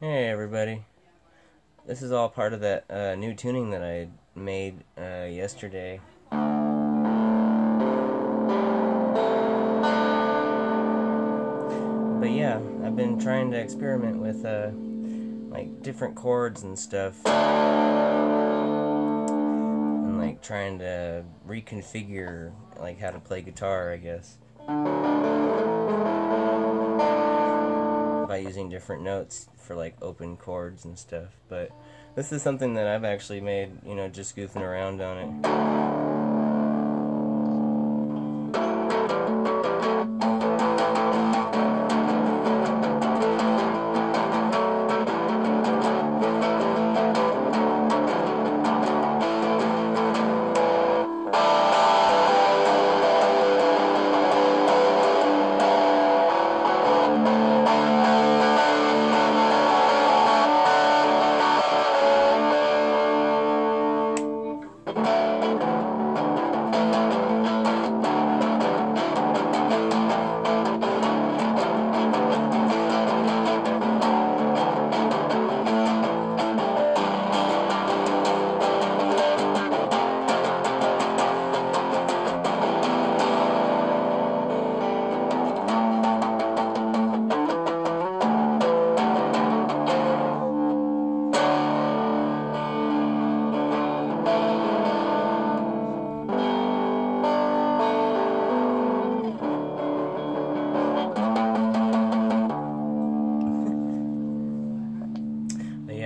Hey everybody. This is all part of that uh, new tuning that I made uh, yesterday. But yeah, I've been trying to experiment with uh, like different chords and stuff. And like trying to reconfigure like how to play guitar, I guess. Using different notes for like open chords and stuff. But this is something that I've actually made, you know, just goofing around on it.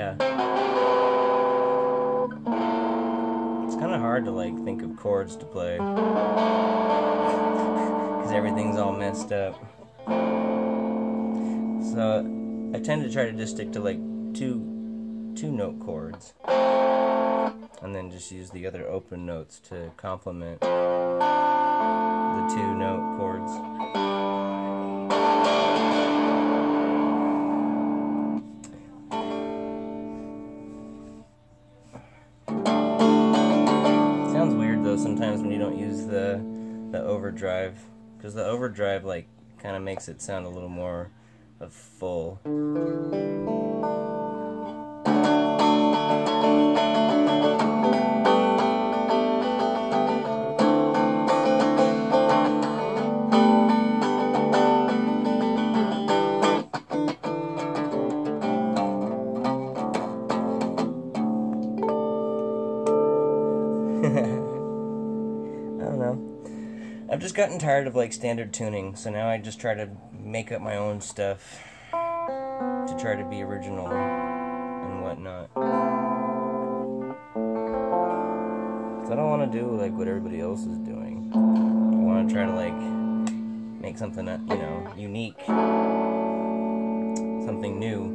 Yeah. It's kind of hard to like think of chords to play. Cuz everything's all messed up. So I tend to try to just stick to like two two note chords. And then just use the other open notes to complement the two note chords. Sometimes when you don't use the the overdrive because the overdrive like kind of makes it sound a little more of full. Don't know. I've just gotten tired of like standard tuning, so now I just try to make up my own stuff to try to be original and whatnot. Cause I don't want to do like what everybody else is doing. I want to try to like make something you know unique, something new.